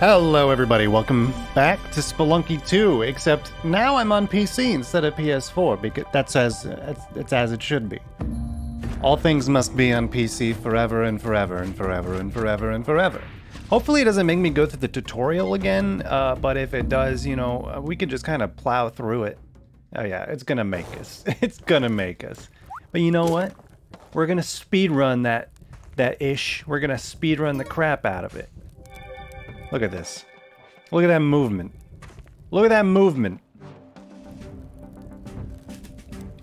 Hello, everybody. Welcome back to Spelunky 2. Except now I'm on PC instead of PS4 because that's as it's, as it should be. All things must be on PC forever and forever and forever and forever and forever. Hopefully, it doesn't make me go through the tutorial again. Uh, but if it does, you know, uh, we can just kind of plow through it. Oh yeah, it's gonna make us. It's gonna make us. But you know what? We're gonna speed run that that ish. We're gonna speed run the crap out of it. Look at this. Look at that movement. Look at that movement.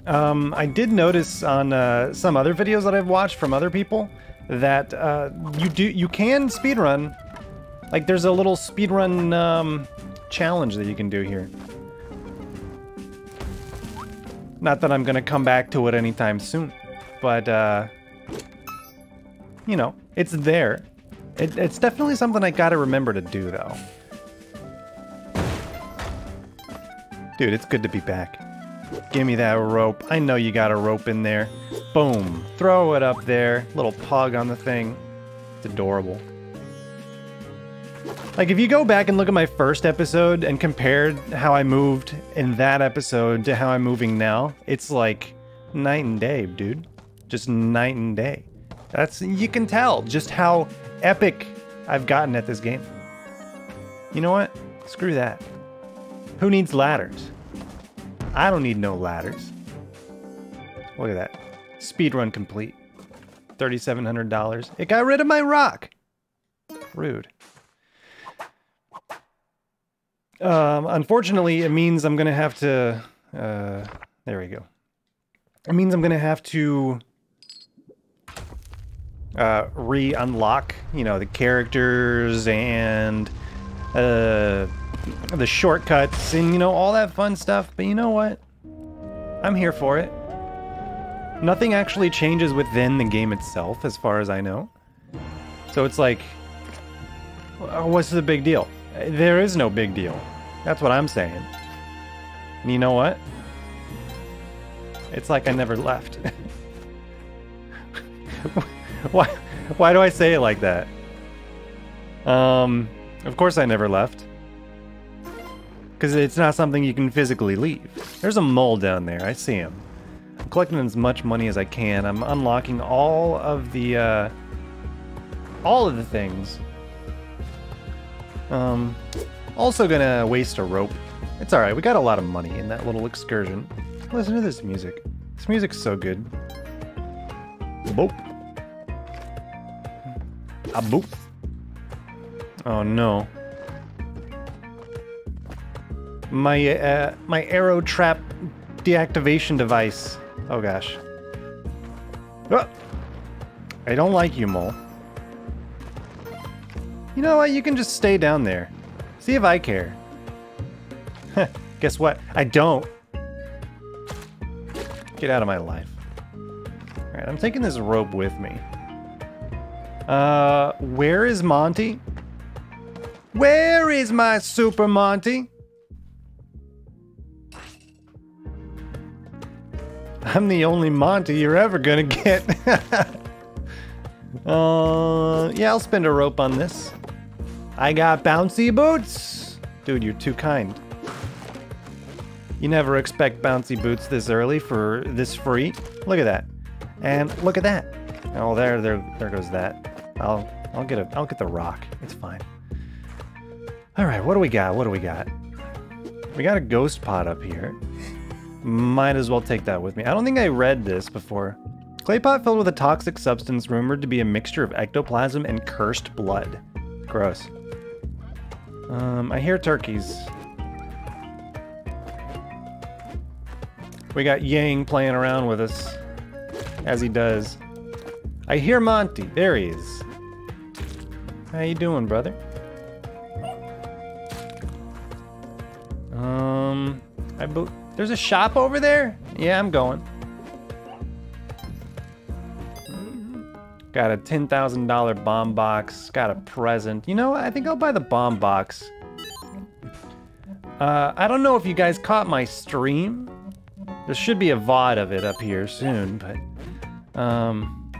Um, I did notice on uh, some other videos that I've watched from other people that uh, you do you can speedrun. Like there's a little speedrun um, challenge that you can do here. Not that I'm gonna come back to it anytime soon, but uh, you know, it's there. It, it's definitely something I gotta remember to do, though. Dude, it's good to be back. Give me that rope. I know you got a rope in there. Boom. Throw it up there. Little pug on the thing. It's adorable. Like, if you go back and look at my first episode and compared how I moved in that episode to how I'm moving now, it's like night and day, dude. Just night and day. That's, you can tell just how epic I've gotten at this game. You know what? Screw that. Who needs ladders? I don't need no ladders. Look at that. Speedrun complete. $3,700. It got rid of my rock. Rude. Um, unfortunately, it means I'm going to have to... Uh, there we go. It means I'm going to have to uh, re-unlock, you know, the characters and uh, the shortcuts and, you know, all that fun stuff. But you know what? I'm here for it. Nothing actually changes within the game itself, as far as I know. So it's like, what's the big deal? There is no big deal. That's what I'm saying. And you know what? It's like I never left. why, why do I say it like that? Um, of course I never left. Because it's not something you can physically leave. There's a mole down there, I see him. I'm collecting as much money as I can. I'm unlocking all of the, uh, all of the things. Um, also gonna waste a rope. It's alright, we got a lot of money in that little excursion. Listen to this music. This music's so good. Boop. A boop. Oh no. My uh, my arrow trap deactivation device. Oh gosh. Oh. I don't like you, mole. You know what? You can just stay down there. See if I care. Guess what? I don't. Get out of my life. Alright, I'm taking this rope with me. Uh, where is Monty? Where is my Super Monty? I'm the only Monty you're ever gonna get. uh, yeah, I'll spend a rope on this. I got bouncy boots. Dude, you're too kind. You never expect bouncy boots this early for this free. Look at that. And look at that. Oh, there, there, there goes that. I'll, I'll get a, I'll get the rock. It's fine. All right, what do we got? What do we got? We got a ghost pot up here. Might as well take that with me. I don't think I read this before. Clay pot filled with a toxic substance rumored to be a mixture of ectoplasm and cursed blood. Gross. Um, I hear turkeys. We got Yang playing around with us, as he does. I hear Monty. There he is. How you doing, brother? Um, I bo there's a shop over there? Yeah, I'm going. Got a $10,000 bomb box. Got a present. You know, I think I'll buy the bomb box. Uh, I don't know if you guys caught my stream. There should be a VOD of it up here soon, but... Um,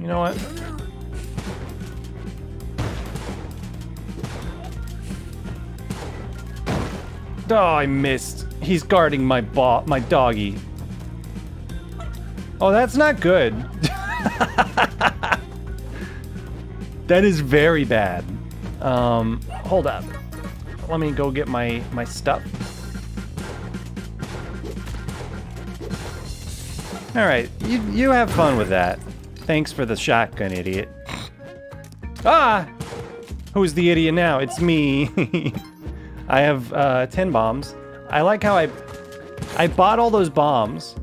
you know what? Oh, I missed. He's guarding my ball, my doggy. Oh, that's not good. that is very bad. Um, hold up. Let me go get my my stuff. All right, you you have fun with that. Thanks for the shotgun, idiot. Ah! Who's the idiot now? It's me. I have uh, 10 bombs. I like how I I bought all those bombs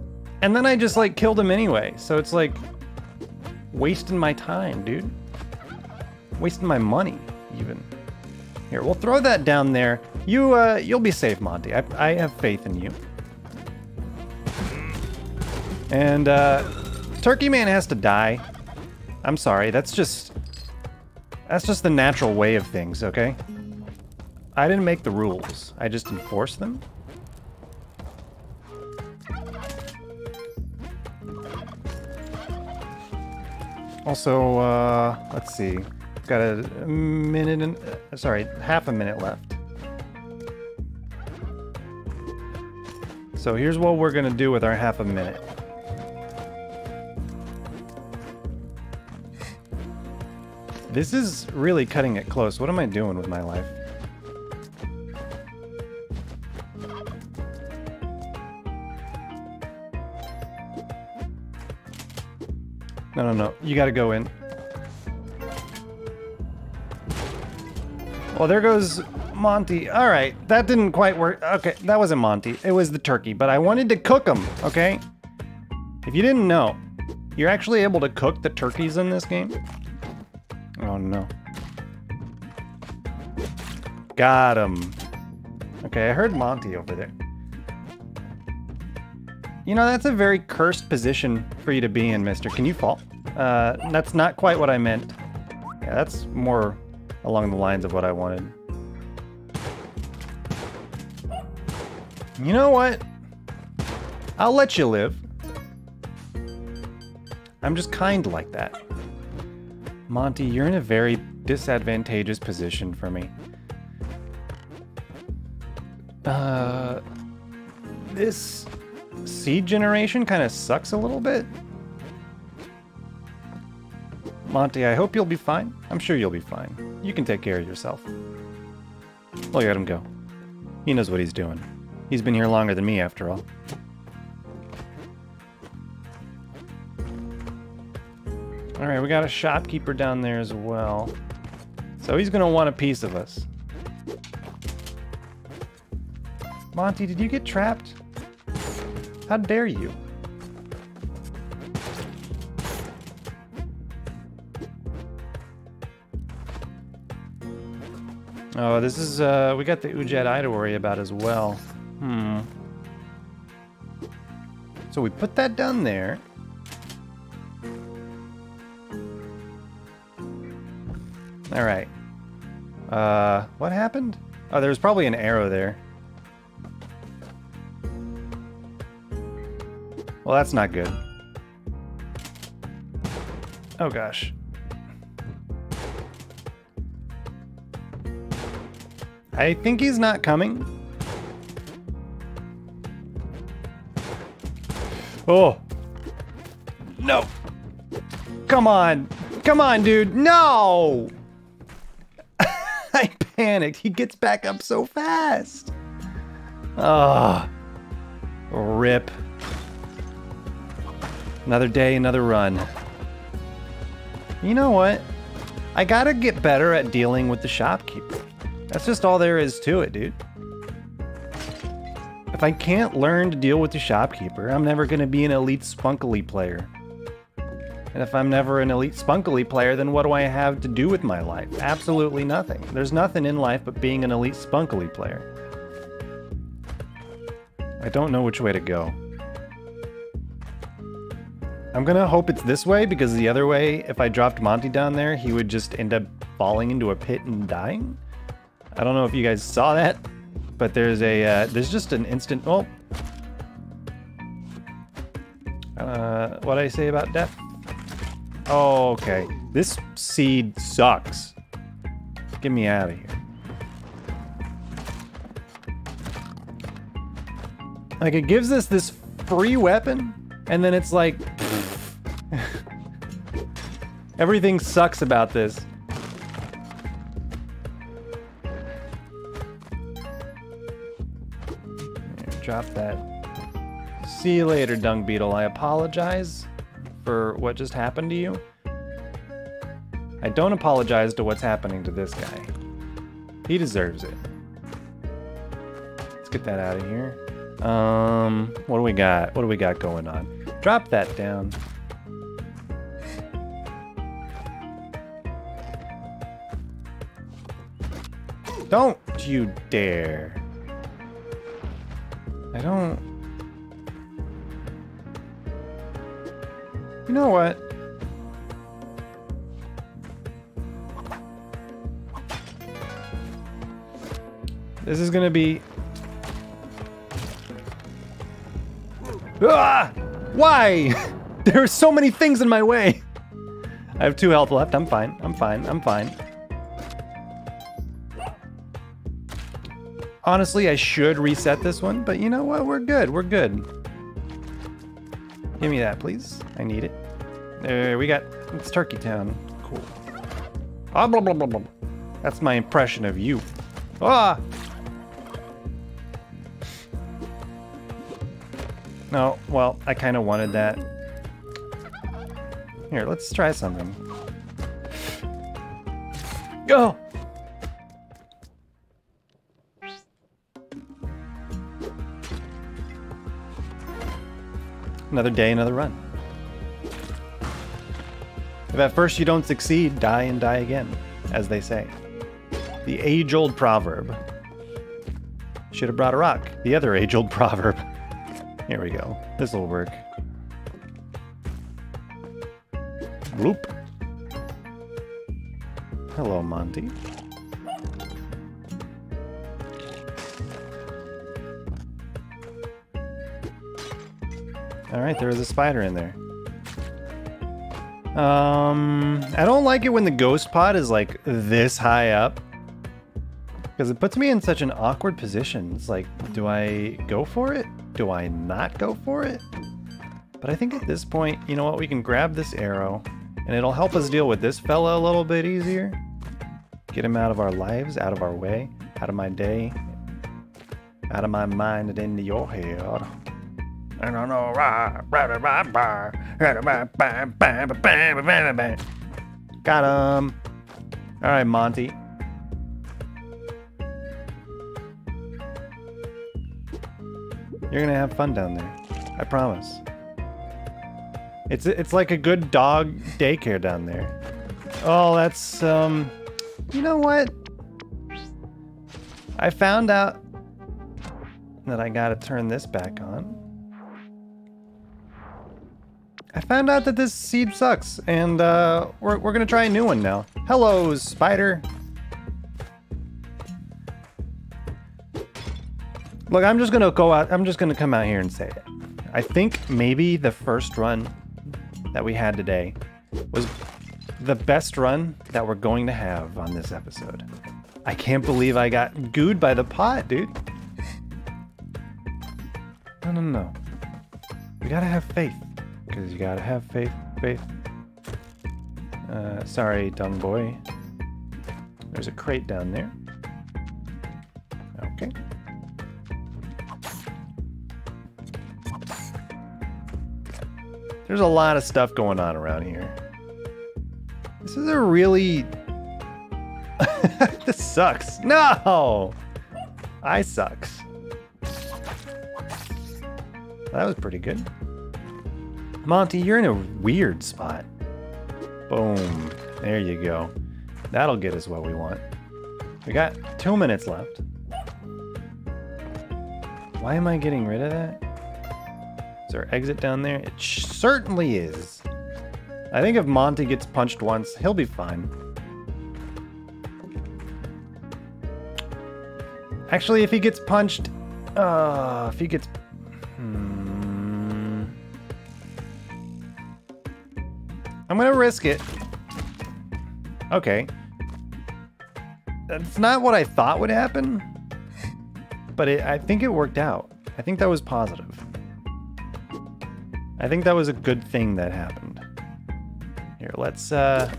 and then I just like killed him anyway. So it's like wasting my time, dude. Wasting my money even. Here, we'll throw that down there. You uh you'll be safe, Monty. I I have faith in you. And uh Turkey Man has to die. I'm sorry. That's just that's just the natural way of things, okay? I didn't make the rules. I just enforce them. Also, uh, let's see. Got a minute and, uh, sorry, half a minute left. So here's what we're gonna do with our half a minute. This is really cutting it close. What am I doing with my life? No, no, no. You gotta go in. Well, there goes Monty. All right, that didn't quite work. Okay, that wasn't Monty. It was the turkey, but I wanted to cook them, okay? If you didn't know, you're actually able to cook the turkeys in this game. Oh no. Got him. Okay, I heard Monty over there. You know, that's a very cursed position for you to be in, mister. Can you fall? Uh, that's not quite what I meant. Yeah, that's more along the lines of what I wanted. You know what? I'll let you live. I'm just kind like that. Monty, you're in a very disadvantageous position for me. Uh, this seed generation kind of sucks a little bit. Monty, I hope you'll be fine. I'm sure you'll be fine. You can take care of yourself. Look at him go. He knows what he's doing. He's been here longer than me, after all. Alright, we got a shopkeeper down there as well. So he's gonna want a piece of us. Monty, did you get trapped? How dare you? Oh, this is, uh, we got the Udjat Eye to worry about as well. Hmm. So we put that down there. All right. Uh, what happened? Oh, there was probably an arrow there. Well, that's not good. Oh gosh. I think he's not coming. Oh. No. Come on. Come on, dude. No! I panicked. He gets back up so fast. Ah. Oh. Rip. Another day, another run. You know what? I gotta get better at dealing with the shopkeeper. That's just all there is to it, dude. If I can't learn to deal with the shopkeeper, I'm never gonna be an elite Spelunky player. And if I'm never an elite Spelunky player, then what do I have to do with my life? Absolutely nothing. There's nothing in life but being an elite Spelunky player. I don't know which way to go. I'm gonna hope it's this way because the other way, if I dropped Monty down there, he would just end up falling into a pit and dying. I don't know if you guys saw that, but there's a uh, there's just an instant. Oh, uh, what I say about death? Oh, okay. This seed sucks. Get me out of here. Like it gives us this free weapon, and then it's like everything sucks about this. Drop that. See you later, Dung Beetle. I apologize for what just happened to you. I don't apologize to what's happening to this guy. He deserves it. Let's get that out of here. Um, what do we got? What do we got going on? Drop that down. Don't you dare. I don't... You know what? This is gonna be... Ah! Why? there are so many things in my way. I have two health left. I'm fine. I'm fine. I'm fine. Honestly, I should reset this one, but you know what? We're good. We're good. Give me that, please. I need it. There, we got... It's Turkey Town. Cool. Ah, blah, blah, blah, blah. That's my impression of you. Ah! No, well, I kind of wanted that. Here, let's try something. Go! Another day, another run. If at first you don't succeed, die and die again, as they say. The age-old proverb. Should have brought a rock. The other age-old proverb. Here we go. This will work. Bloop. Hello, Monty. Alright, there was a spider in there. Um, I don't like it when the ghost pot is like this high up. Because it puts me in such an awkward position. It's like, do I go for it? Do I not go for it? But I think at this point, you know what, we can grab this arrow and it'll help us deal with this fella a little bit easier. Get him out of our lives, out of our way, out of my day, out of my mind and into your head. I don't know. Got him. All right, Monty. You're gonna have fun down there. I promise. It's it's like a good dog daycare down there. Oh, that's um. You know what? I found out that I gotta turn this back on. I found out that this seed sucks, and uh, we're, we're gonna try a new one now. Hello, spider. Look, I'm just gonna go out, I'm just gonna come out here and say it. I think maybe the first run that we had today was the best run that we're going to have on this episode. I can't believe I got gooed by the pot, dude. No, no, no. We gotta have faith. Because you gotta have faith, faith. Uh, sorry, dumb boy. There's a crate down there. Okay. There's a lot of stuff going on around here. This is a really... this sucks. No! I sucks. That was pretty good. Monty, you're in a weird spot. Boom. There you go. That'll get us what we want. We got two minutes left. Why am I getting rid of that? Is there exit down there? It certainly is. I think if Monty gets punched once, he'll be fine. Actually, if he gets punched... Uh, if he gets... Hmm... I'm gonna risk it. Okay. That's not what I thought would happen. But it, I think it worked out. I think that was positive. I think that was a good thing that happened. Here, let's uh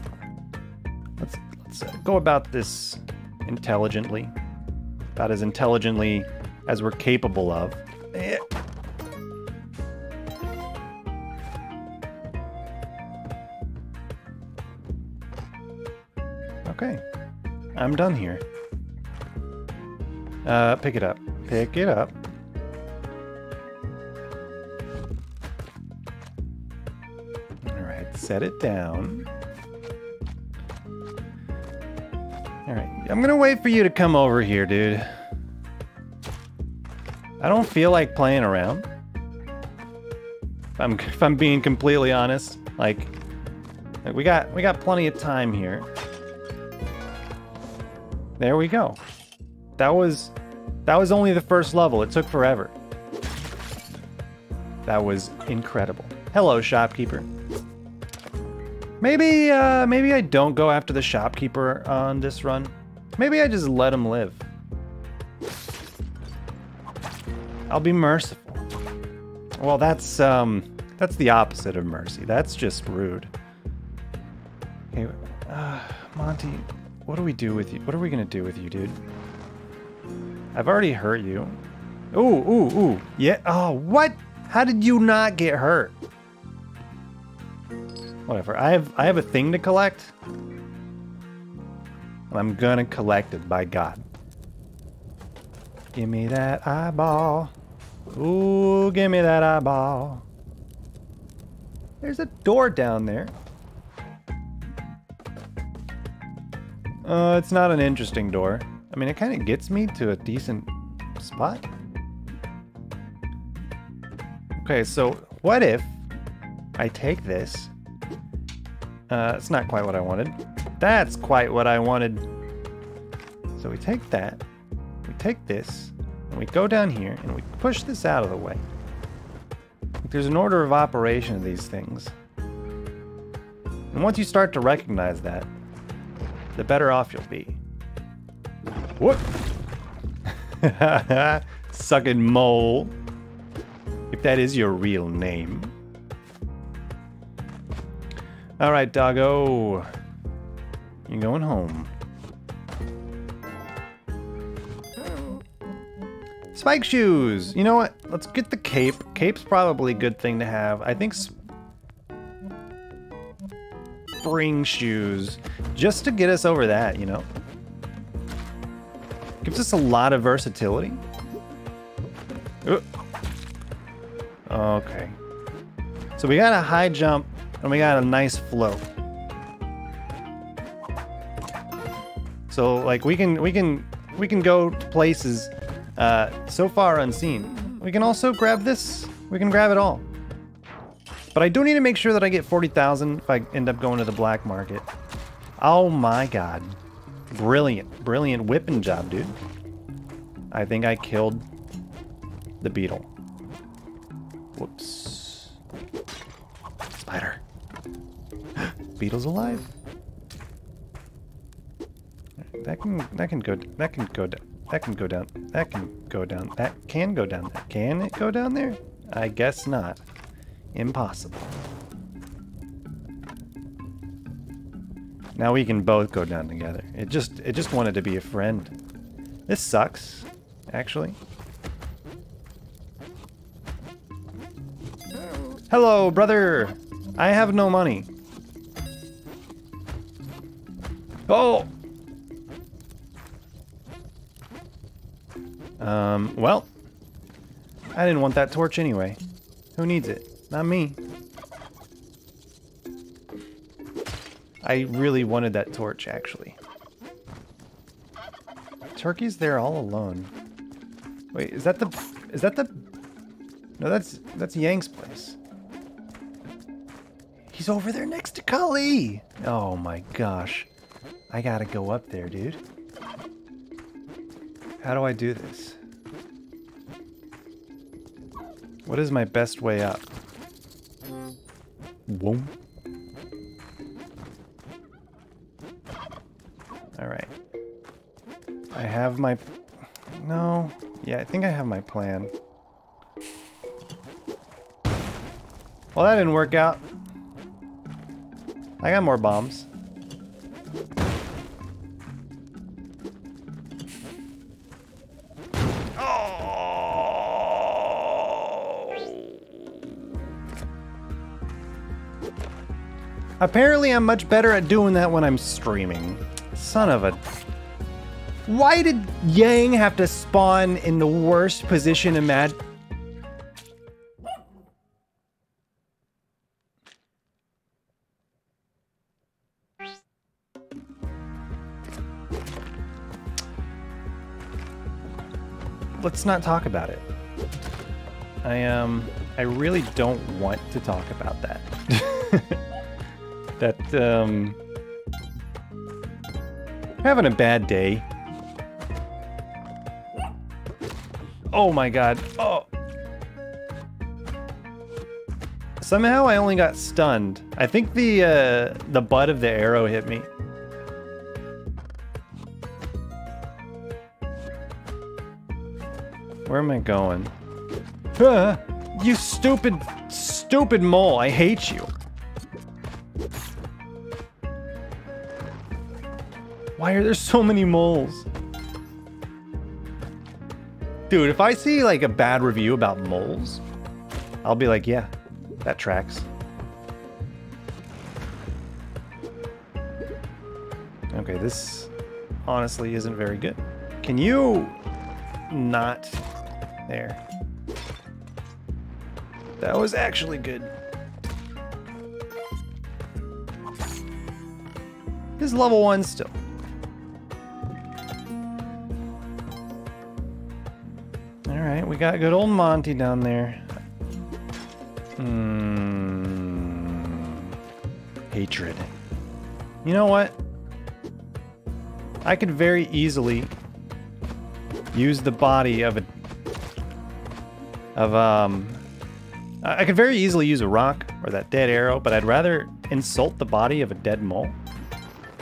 let's let's uh, go about this intelligently. About as intelligently as we're capable of. I'm done here. Uh, pick it up. Pick it up. Alright, set it down. Alright, I'm gonna wait for you to come over here, dude. I don't feel like playing around. If I'm, if I'm being completely honest, like, like we got we got plenty of time here. There we go. That was that was only the first level. It took forever. That was incredible. Hello, shopkeeper. Maybe uh maybe I don't go after the shopkeeper on this run. Maybe I just let him live. I'll be merciful. Well, that's um that's the opposite of mercy. That's just rude. Okay, uh, Monty, what do we do with you? What are we gonna do with you, dude? I've already hurt you. Ooh, ooh, ooh. Yeah. Oh, what? How did you not get hurt? Whatever. I have I have a thing to collect. And I'm gonna collect it by God. Give me that eyeball. Ooh, give me that eyeball. There's a door down there. Uh, it's not an interesting door. I mean, it kind of gets me to a decent spot. Okay, so what if I take this? Uh, it's not quite what I wanted. That's quite what I wanted. So we take that, we take this, and we go down here, and we push this out of the way. There's an order of operation of these things. And once you start to recognize that, the better off you'll be. What? Sucking mole. If that is your real name. Alright, doggo. You're going home. Spike shoes! You know what? Let's get the cape. Cape's probably a good thing to have. I think spring shoes just to get us over that, you know? Gives us a lot of versatility. Ooh. Okay. So we got a high jump and we got a nice float. So like we can we can we can go places uh, so far unseen. We can also grab this. We can grab it all. But I do need to make sure that I get 40,000 if I end up going to the black market. Oh my god. Brilliant. Brilliant whipping job, dude. I think I killed the beetle. Whoops. Spider. Beetle's alive. That can that can go that can go down that can go down that can go down that can go down there. Can it go down there? I guess not. Impossible. Now we can both go down together. It just it just wanted to be a friend. This sucks, actually. Hello, brother. I have no money. Oh! Um, well. I didn't want that torch anyway. Who needs it? Not me. I really wanted that torch, actually. Turkey's there all alone. Wait, is that the... Is that the... No, that's... That's Yang's place. He's over there next to Kali! Oh my gosh. I gotta go up there, dude. How do I do this? What is my best way up? Whoa. Alright. I have my... No. Yeah, I think I have my plan. Well, that didn't work out. I got more bombs. Apparently I'm much better at doing that when I'm streaming. Son of a... Why did Yang have to spawn in the worst position imag- Let's not talk about it. I um I really don't want to talk about that. that um having a bad day. Oh my god. Oh. Somehow I only got stunned. I think the uh the butt of the arrow hit me. Where am I going? Ah, you stupid, stupid mole. I hate you. Why are there so many moles? Dude, if I see like a bad review about moles, I'll be like, yeah, that tracks. Okay, this honestly isn't very good. Can you not there. That was actually good. This is level one still. We got good old Monty down there. Hmm. Hatred. You know what? I could very easily use the body of a of um I could very easily use a rock or that dead arrow, but I'd rather insult the body of a dead mole.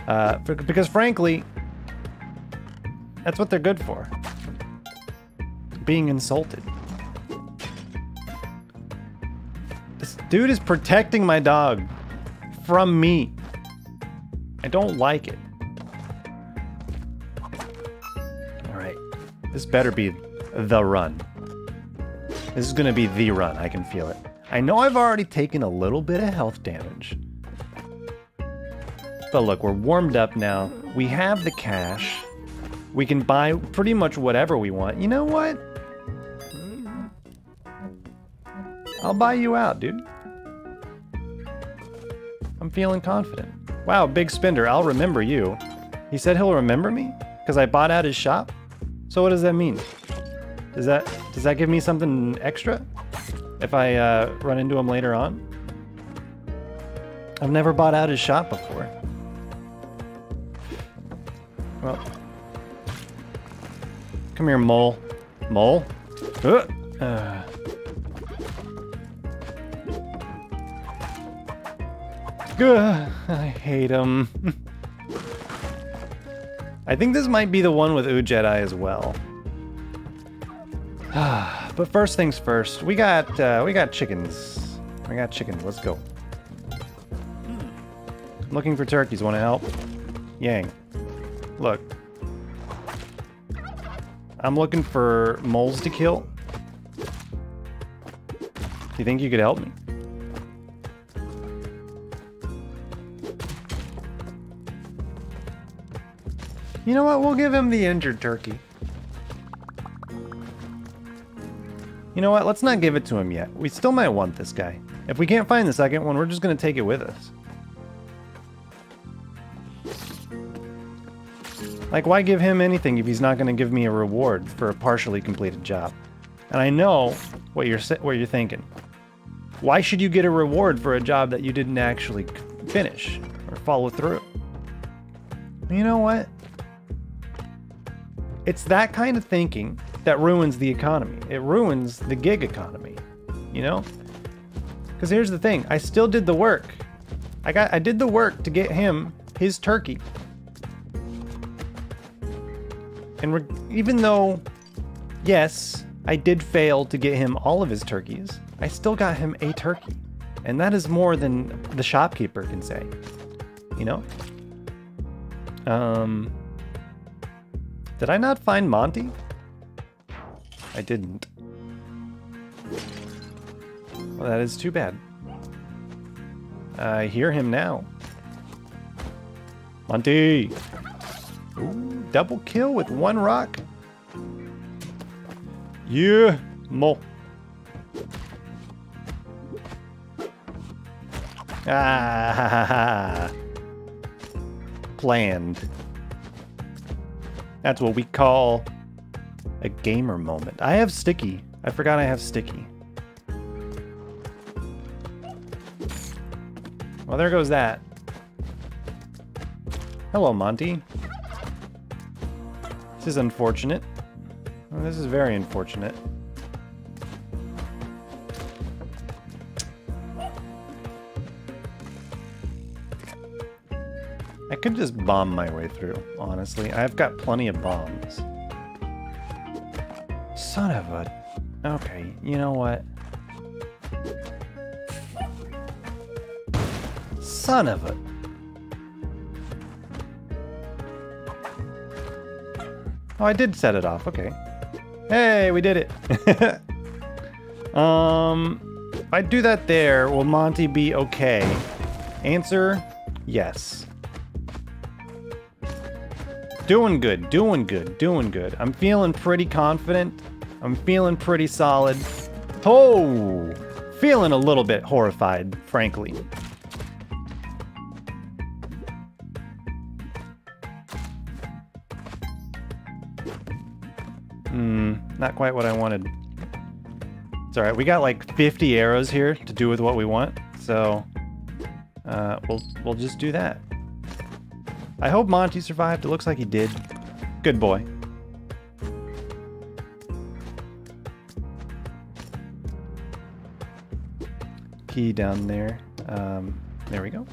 Uh, for, because frankly, that's what they're good for. Being insulted. This dude is protecting my dog from me. I don't like it. Alright. This better be the run. This is gonna be the run, I can feel it. I know I've already taken a little bit of health damage. But look, we're warmed up now. We have the cash. We can buy pretty much whatever we want. You know what? I'll buy you out, dude. I'm feeling confident. Wow, big spender, I'll remember you. He said he'll remember me? Because I bought out his shop? So what does that mean? Does that does that give me something extra if I uh, run into him later on? I've never bought out his shop before. Well, come here, mole. Mole? Uh, Ugh, I hate him. I think this might be the one with Udjat as well. but first things first, we got uh, we got chickens. We got chickens. Let's go. I'm looking for turkeys. Want to help? Yang. Look. I'm looking for moles to kill. You think you could help me? You know what? We'll give him the injured turkey. You know what? Let's not give it to him yet. We still might want this guy. If we can't find the second one, we're just going to take it with us. Like, why give him anything if he's not going to give me a reward for a partially completed job? And I know what you're what you're thinking. Why should you get a reward for a job that you didn't actually finish or follow through? You know what? It's that kind of thinking that ruins the economy. It ruins the gig economy, you know? Because here's the thing I still did the work. I got I did the work to get him his turkey. And even though, yes, I did fail to get him all of his turkeys, I still got him a turkey. And that is more than the shopkeeper can say. You know? Um. Did I not find Monty? I didn't. Well, that is too bad. I hear him now. Monty! Ooh, double kill with one rock. Yeah, mo. Ah, ha, ha, ha. planned. That's what we call a gamer moment. I have sticky. I forgot I have sticky. Well, there goes that. Hello, Monty. This is unfortunate. Well, this is very unfortunate. Could just bomb my way through, honestly. I've got plenty of bombs. Son of a... Okay, you know what? Son of a... Oh, I did set it off. Okay. Hey, we did it. um, if I do that there, will Monty be okay? Answer, yes. Doing good, doing good, doing good. I'm feeling pretty confident. I'm feeling pretty solid. Oh, feeling a little bit horrified, frankly. Hmm, not quite what I wanted. It's alright, we got like 50 arrows here to do with what we want, so uh, we'll, we'll just do that. I hope Monty survived. It looks like he did. Good boy. Key down there. Um, there we go.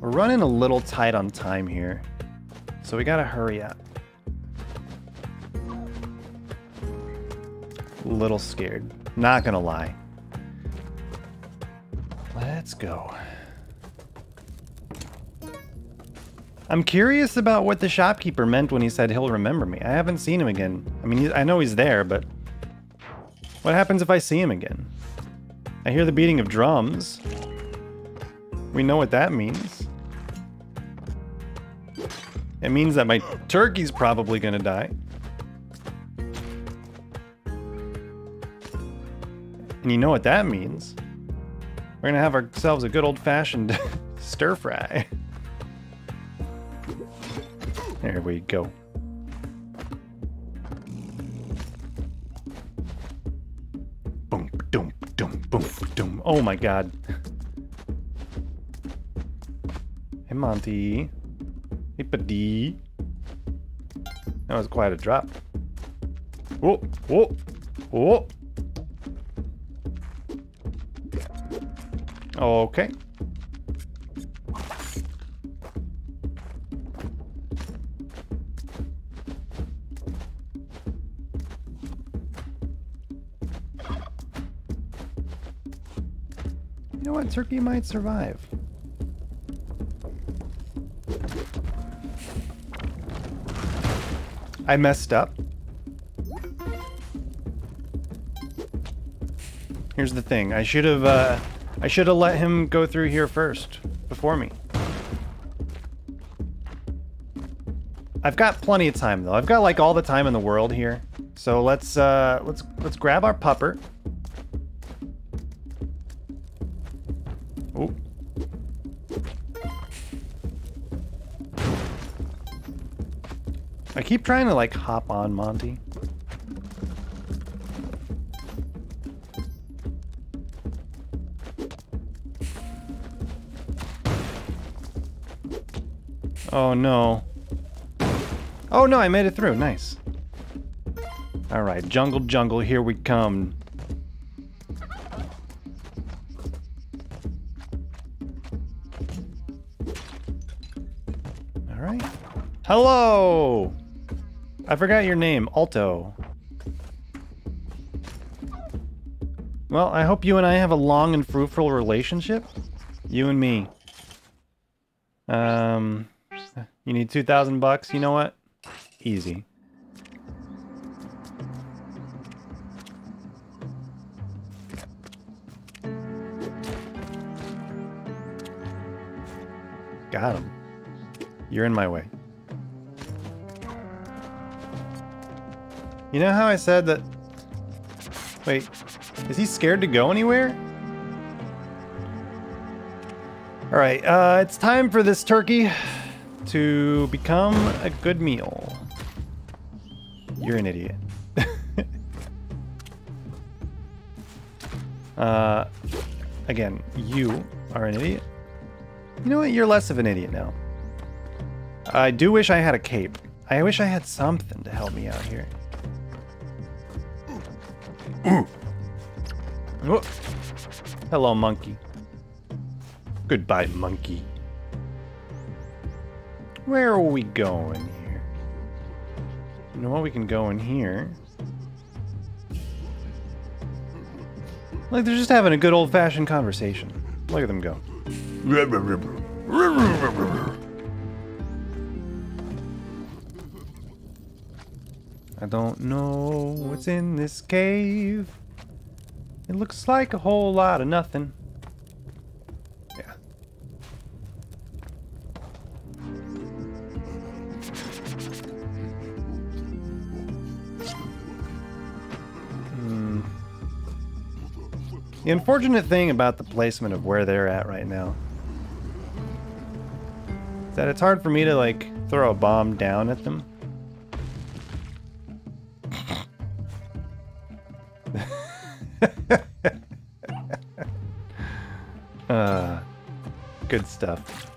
We're running a little tight on time here, so we gotta hurry up. A little scared. Not gonna lie. Let's go. I'm curious about what the shopkeeper meant when he said he'll remember me. I haven't seen him again. I mean, I know he's there, but what happens if I see him again? I hear the beating of drums. We know what that means. It means that my turkey's probably gonna die. And you know what that means. We're gonna have ourselves a good old-fashioned stir fry. There we go. Boom, boom, boom, boom, boom. Oh my god. Hey, Monty. Hey, buddy. That was quite a drop. Whoa, whoa, whoa. Okay. You know what? Turkey might survive. I messed up. Here's the thing. I should have, uh, I should have let him go through here first, before me. I've got plenty of time though. I've got like all the time in the world here. So let's, uh, let's, let's grab our pupper. Oh. I keep trying to like hop on Monty. Oh no. Oh no, I made it through. Nice. Alright, jungle jungle, here we come. Alright. Hello! I forgot your name. Alto. Well, I hope you and I have a long and fruitful relationship. You and me. Um, you need 2,000 bucks? You know what? Easy. Got him. You're in my way. You know how I said that... Wait, is he scared to go anywhere? Alright, uh, it's time for this turkey to become a good meal. You're an idiot. uh, again, you are an idiot. You know what? You're less of an idiot now. I do wish I had a cape. I wish I had something to help me out here. Ooh. Hello, monkey. Goodbye, monkey. Where are we going here? You know what? We can go in here. Like they're just having a good old-fashioned conversation. Look at them go. I don't know what's in this cave. It looks like a whole lot of nothing. The unfortunate thing about the placement of where they're at right now is that it's hard for me to like throw a bomb down at them. uh, good stuff.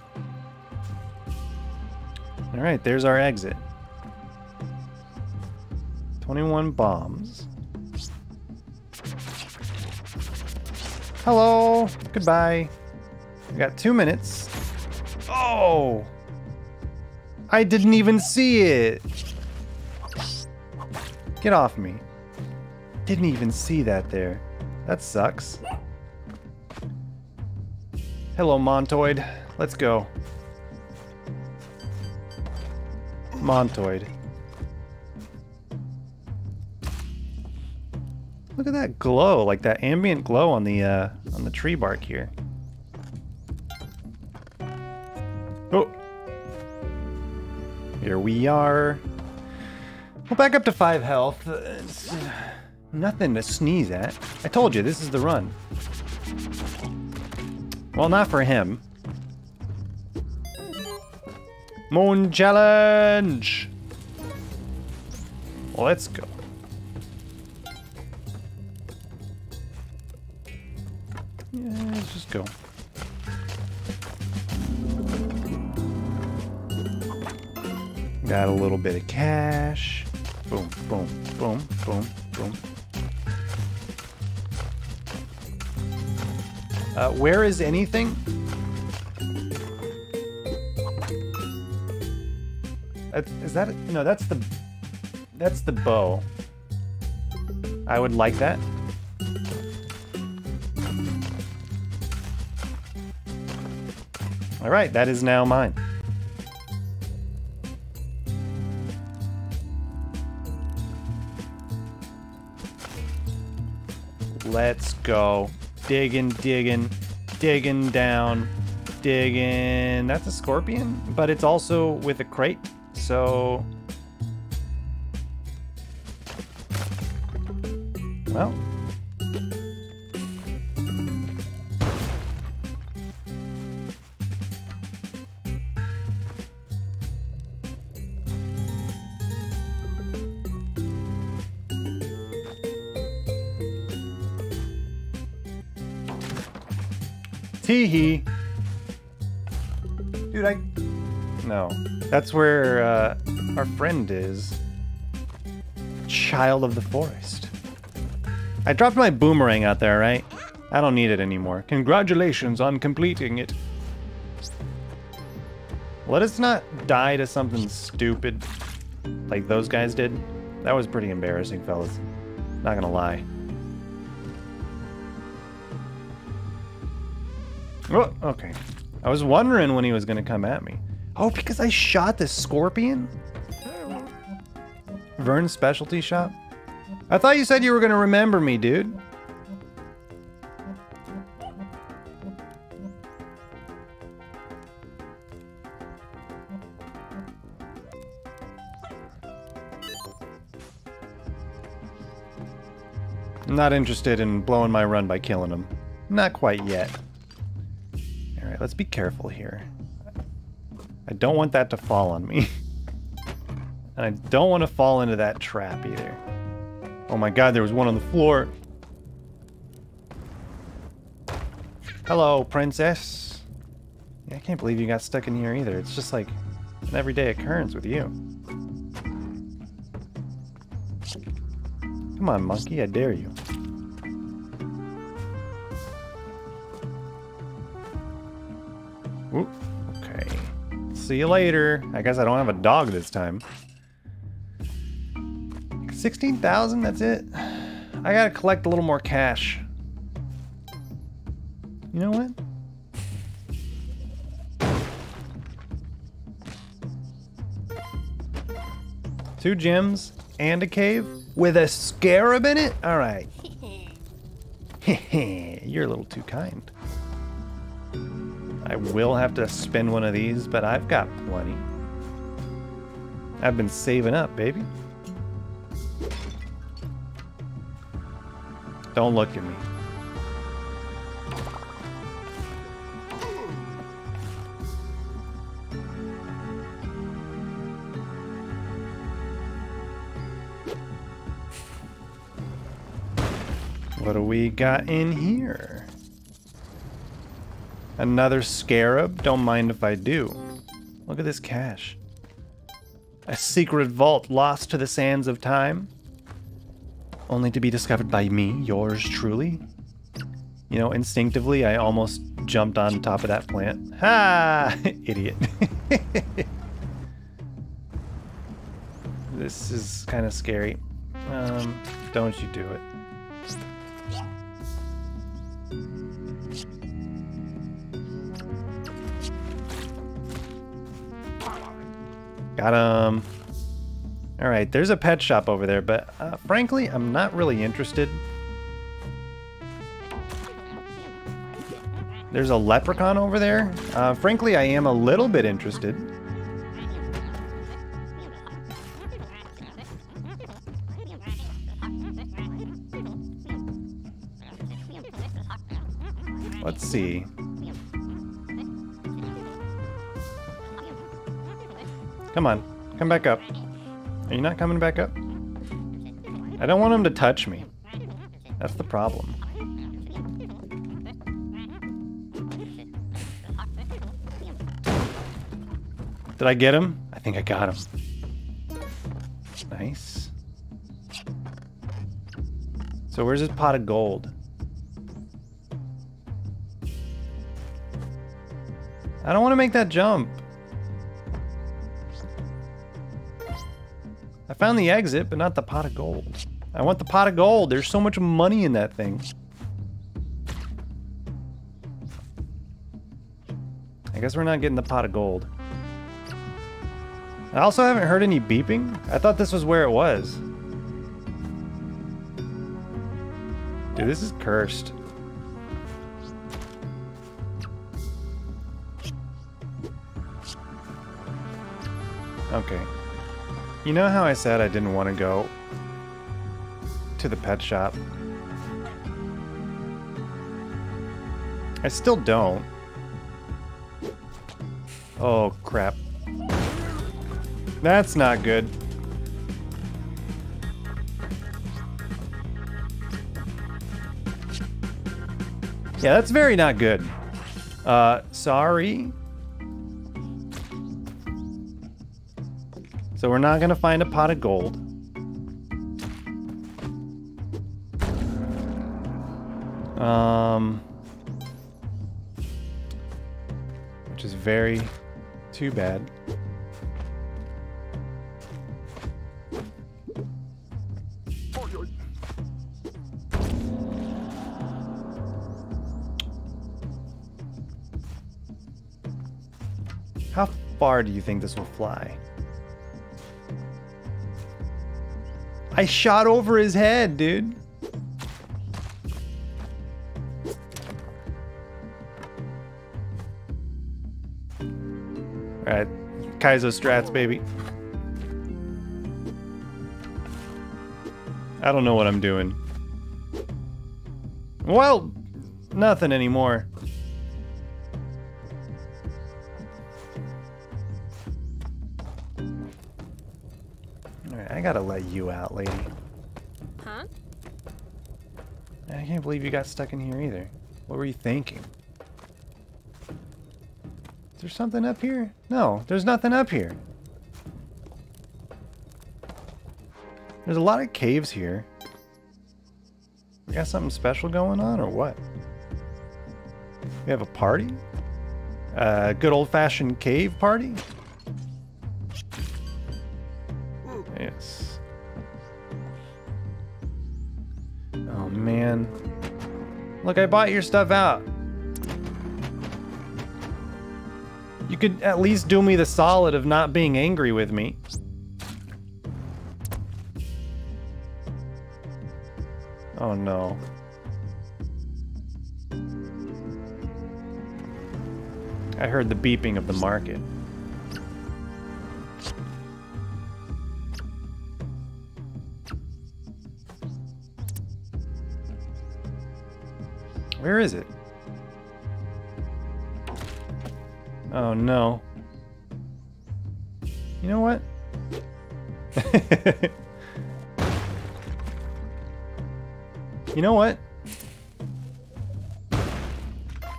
All right, there's our exit. 21 bombs. Hello. Goodbye. We got two minutes. Oh! I didn't even see it. Get off me. Didn't even see that there. That sucks. Hello, Montoid. Let's go. Montoid. Look at that glow, like that ambient glow on the uh, on the tree bark here. Oh, here we are. Well, back up to five health. It's nothing to sneeze at. I told you, this is the run. Well, not for him. Moon challenge! Let's go. Yeah, let's just go. Got a little bit of cash. Boom, boom, boom, boom, boom. Uh, where is anything? Is that no? That's the that's the bow. I would like that. All right, that is now mine. Let's go. Digging, digging, digging down, digging. That's a scorpion, but it's also with a crate, so... Teehee. Dude, I... No. That's where uh, our friend is. Child of the forest. I dropped my boomerang out there, right? I don't need it anymore. Congratulations on completing it. Let us not die to something stupid like those guys did. That was pretty embarrassing, fellas. Not gonna lie. Oh, okay. I was wondering when he was gonna come at me. Oh, because I shot the scorpion? Vern's specialty shop? I thought you said you were gonna remember me, dude. Not interested in blowing my run by killing him. Not quite yet. Alright, let's be careful here. I don't want that to fall on me. and I don't want to fall into that trap either. Oh my god, there was one on the floor. Hello, princess. Yeah, I can't believe you got stuck in here either. It's just like an everyday occurrence with you. Come on, monkey, I dare you. See you later. I guess I don't have a dog this time. 16,000, that's it? I gotta collect a little more cash. You know what? Two gems and a cave with a scarab in it? All right. You're a little too kind. I will have to spend one of these, but I've got plenty. I've been saving up, baby. Don't look at me. What do we got in here? Another scarab? Don't mind if I do. Look at this cache. A secret vault lost to the sands of time? Only to be discovered by me, yours truly? You know, instinctively, I almost jumped on top of that plant. Ha! Idiot. this is kind of scary. Um, don't you do it. Got him. All right, there's a pet shop over there, but uh, frankly, I'm not really interested. There's a leprechaun over there. Uh, frankly, I am a little bit interested. Let's see. Come on, come back up. Are you not coming back up? I don't want him to touch me. That's the problem. Did I get him? I think I got him. Nice. So where's his pot of gold? I don't want to make that jump. Found the exit, but not the pot of gold. I want the pot of gold. There's so much money in that thing. I guess we're not getting the pot of gold. I also haven't heard any beeping. I thought this was where it was. Dude, this is cursed. You know how I said I didn't want to go to the pet shop? I still don't. Oh, crap. That's not good. Yeah, that's very not good. Uh, sorry. So we're not going to find a pot of gold. Um, which is very too bad. How far do you think this will fly? I shot over his head, dude. Alright, Kaizo strats, baby. I don't know what I'm doing. Well, nothing anymore. Alright, I gotta let you out, lady. Huh? I can't believe you got stuck in here either. What were you thinking? Is there something up here? No, there's nothing up here. There's a lot of caves here. We got something special going on or what? We have a party? A good old-fashioned cave party? Look, I bought your stuff out. You could at least do me the solid of not being angry with me. Oh no. I heard the beeping of the market. Where is it? Oh no. You know what? you know what?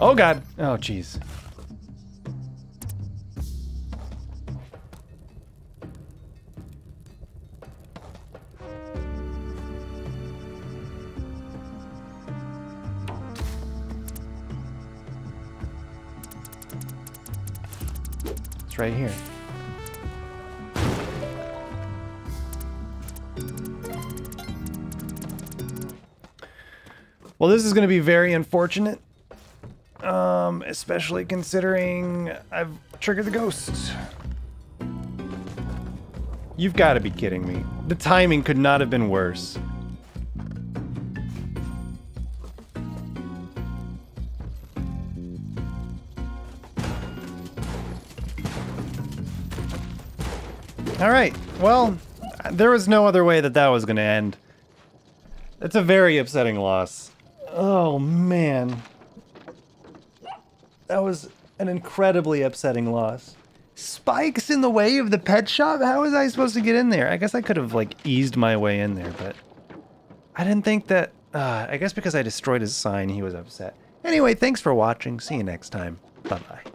Oh god. Oh jeez. Right here. Well, this is going to be very unfortunate. Um, especially considering I've triggered the ghosts. You've got to be kidding me. The timing could not have been worse. All right. Well, there was no other way that that was going to end. It's a very upsetting loss. Oh, man. That was an incredibly upsetting loss. Spikes in the way of the pet shop? How was I supposed to get in there? I guess I could have, like, eased my way in there, but... I didn't think that... Uh, I guess because I destroyed his sign, he was upset. Anyway, thanks for watching. See you next time. Bye-bye.